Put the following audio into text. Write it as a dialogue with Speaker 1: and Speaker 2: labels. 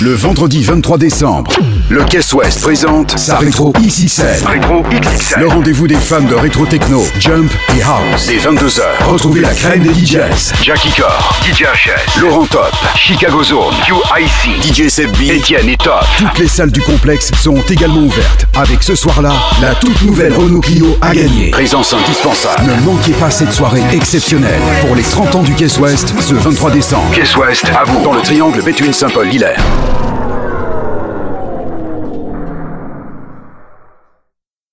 Speaker 1: Le vendredi 23 décembre, le Caisse West présente sa rétro XXL.
Speaker 2: Rétro XXL.
Speaker 1: Le rendez-vous des fans de rétro techno, jump et house. Dès 22h, retrouvez la crème des DJs.
Speaker 2: Jackie Core, DJ HS,
Speaker 1: Laurent Top,
Speaker 2: Chicago Zone, QIC,
Speaker 1: DJ Seb B.
Speaker 2: Etienne et Top.
Speaker 1: Toutes les salles du complexe sont également ouvertes. Avec ce soir-là, la toute nouvelle Renault Clio à gagner. Présence indispensable. Ne manquez pas cette soirée exceptionnelle pour les 30 ans du Caisse West ce 23 décembre.
Speaker 2: Caisse West, à vous.
Speaker 1: Dans le triangle Béthune-Saint-Paul-Hilaire.